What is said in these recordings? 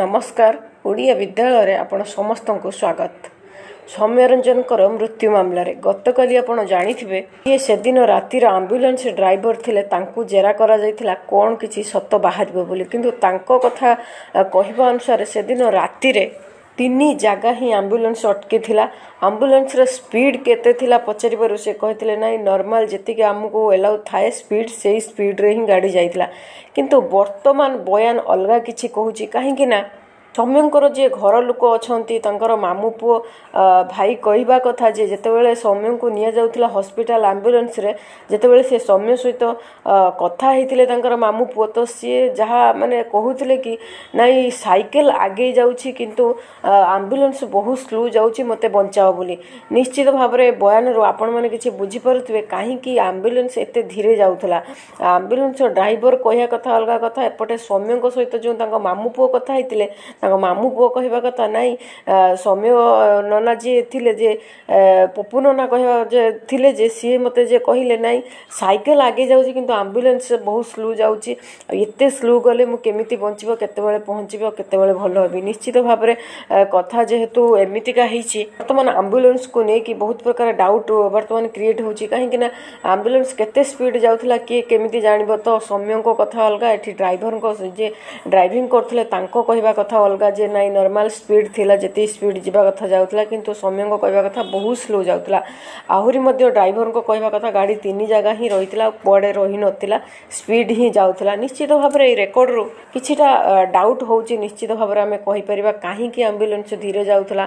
ନମସ୍କାର ଓଡ଼ିଆ ବିଦ୍ୟାଳୟରେ ଆପଣ ସମସ୍ତଙ୍କୁ ସ୍ୱାଗତ। ସୌମ୍ୟରଞ୍ଜନଙ୍କର ମୃତ୍ୟୁ ମାମଲାରେ ଗତକାଲି ଆପଣ ଜାଣିଥିବେ କିଏ ସେଦିନ ରାତିର ଆମ୍ବୁଲାନ୍ସ ଡ୍ରାଇଭର ଥିଲେ ତାଙ୍କୁ ଜେରା କରାଯାଇଥିଲା କ'ଣ କିଛି ସତ ବାହାରିବ ବୋଲି। କିନ୍ତୁ ତାଙ୍କ କଥା କହିବା ଅନୁସାରେ ସେଦିନ ରାତିରେ ତିନି ଜାଗା ହିଁ ଆମ୍ବୁଲାନ୍ସ ଅଟକିଥିଲା ଆମ୍ବୁଲାନ୍ସର ସ୍ପିଡ୍ କେତେ ଥିଲା ପଚାରିବାରୁ ସେ କହିଥିଲେ ନାଇଁ ନର୍ମାଲ ଯେତିକି ଆମକୁ ଏଲାଉ ଥାଏ ସ୍ପିଡ୍ ସେଇ ସ୍ପିଡ୍ରେ ହିଁ ଗାଡ଼ି ଯାଇଥିଲା। କିନ୍ତୁ ବର୍ତ୍ତମାନ ବୟାନ ଅଲଗା କିଛି କହୁଛି। କାହିଁକି ନା ସୌମ୍ୟଙ୍କର ଯିଏ ଘର ଲୋକ ଅଛନ୍ତି ତାଙ୍କର ମାମୁଁ ପୁଅ ଭାଇ କହିବା କଥା ଯେ ଯେତେବେଳେ ସୌମ୍ୟଙ୍କୁ ନିଆଯାଉଥିଲା ହସ୍ପିଟାଲ ଆମ୍ବୁଲାନ୍ସରେ ଯେତେବେଳେ ସେ ସୌମ୍ୟ ସହିତ କଥା ହେଇଥିଲେ ତାଙ୍କର ମାମୁଁ ପୁଅ ତ ସିଏ ଯାହା ମାନେ କହୁଥିଲେ କି ନାଇଁ ସାଇକେଲ ଆଗେଇ ଯାଉଛି କିନ୍ତୁ ଆମ୍ବୁଲାନ୍ସ ବହୁତ ସ୍ଲୋ ଯାଉଛି ମୋତେ ବଞ୍ଚାଅ ବୋଲି। ନିଶ୍ଚିତ ଭାବରେ ବୟାନରୁ ଆପଣମାନେ କିଛି ବୁଝିପାରୁଥିବେ କାହିଁକି ଆମ୍ବୁଲାନ୍ସ ଏତେ ଧୀରେ ଯାଉଥିଲା। ଆମ୍ବୁଲାନ୍ସ ଡ୍ରାଇଭର କହିବା କଥା ଅଲଗା କଥା। ଏପଟେ ସୌମ୍ୟଙ୍କ ସହିତ ଯେଉଁ ତାଙ୍କ ମାମୁଁ ପୁଅ କଥା ହେଇଥିଲେ ତାଙ୍କ ମାମୁଁ ପୁଅ କହିବା କଥା ନାହିଁ ସୌମ୍ୟ ନନା ଯିଏ ଥିଲେ ଯେ ପପୁ ନନା କହିବା ଯେ ଥିଲେ ଯେ ସିଏ ମୋତେ ଯେ କହିଲେ ନାହିଁ ସାଇକେଲ ଆଗେଇ ଯାଉଛି କିନ୍ତୁ ଆମ୍ବୁଲାନ୍ସ ବହୁତ ସ୍ଲୋ ଯାଉଛି। ଏତେ ସ୍ଲୋ ଗଲେ ମୁଁ କେମିତି ବଞ୍ଚିବ କେତେବେଳେ ପହଞ୍ଚିବ କେତେବେଳେ ଭଲ ହେବି? ନିଶ୍ଚିତ ଭାବରେ କଥା ଯେହେତୁ ଏମିତିକା ହେଇଛି ବର୍ତ୍ତମାନ ଆମ୍ବୁଲାନ୍ସକୁ ନେଇକି ବହୁତ ପ୍ରକାର ଡାଉଟ୍ ବର୍ତ୍ତମାନ କ୍ରିଏଟ୍ ହେଉଛି। କାହିଁକି ନା ଆମ୍ବୁଲାନ୍ସ କେତେ ସ୍ପିଡ୍ ଯାଉଥିଲା କିଏ କେମିତି ଜାଣିବ? ତ ସୌମ୍ୟଙ୍କ କଥା ଅଲଗା ଏଠି ଡ୍ରାଇଭରଙ୍କ ଯିଏ ଡ୍ରାଇଭିଂ କରୁଥିଲେ ତାଙ୍କ କହିବା କଥା ଅଲଗା। ଯେ ନାଇଁ ନର୍ମାଲ ସ୍ପିଡ୍ ଥିଲା ଯେତିକି ସ୍ପିଡ୍ ଯିବା କଥା ଯାଉଥିଲା କିନ୍ତୁ ସୌମ୍ୟଙ୍କ କହିବା କଥା ବହୁତ ସ୍ଲୋ ଯାଉଥିଲା। ଆହୁରି ମଧ୍ୟ ଡ୍ରାଇଭରଙ୍କ କହିବା କଥା ଗାଡ଼ି ତିନି ଜାଗା ହିଁ ରହିଥିଲା ଆଉ କୁଆଡ଼େ ରହିନଥିଲା ସ୍ପିଡ୍ ହିଁ ଯାଉଥିଲା। ନିଶ୍ଚିତ ଭାବରେ ଏଇ ରେକର୍ଡରୁ କିଛିଟା ଡାଉଟ୍ ହେଉଛି ନିଶ୍ଚିତ ଭାବରେ ଆମେ କହିପାରିବା କାହିଁକି ଆମ୍ବୁଲାନ୍ସ ଧୀରେ ଯାଉଥିଲା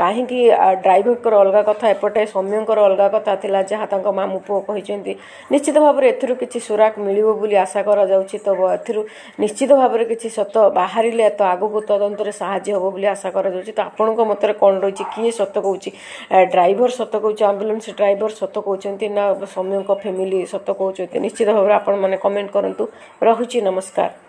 କାହିଁକି ଡ୍ରାଇଭରଙ୍କର ଅଲଗା କଥା ଏପଟେ ସୌମ୍ୟଙ୍କର ଅଲଗା କଥା ଥିଲା ଯାହା ତାଙ୍କ ମାମୁଁ ପୁଅ କହିଛନ୍ତି। ନିଶ୍ଚିତ ଭାବରେ ଏଥିରୁ କିଛି ସୁରାକ ମିଳିବ ବୋଲି ଆଶା କରାଯାଉଛି ତ ଏଥିରୁ ନିଶ୍ଚିତ ଭାବରେ କିଛି ସତ ବାହାରିଲେ ତ ଆଗକୁ ତଦନ୍ତରେ ସାହାଯ୍ୟ ହେବ ବୋଲି ଆଶା କରାଯାଉଛି। ତ ଆପଣଙ୍କ ମତରେ କ'ଣ ରହିଛି? କିଏ ସତ କହୁଛି? ଡ୍ରାଇଭର ସତ କହୁଛି? ଆମ୍ବୁଲାନ୍ସ ଡ୍ରାଇଭର ସତ କହୁଛନ୍ତି ନା ସୌମ୍ୟଙ୍କ ଫ୍ୟାମିଲି ସତ କହୁଛନ୍ତି? ନିଶ୍ଚିତ ଭାବରେ ଆପଣମାନେ କମେଣ୍ଟ କରନ୍ତୁ। ରହୁଛି ନମସ୍କାର।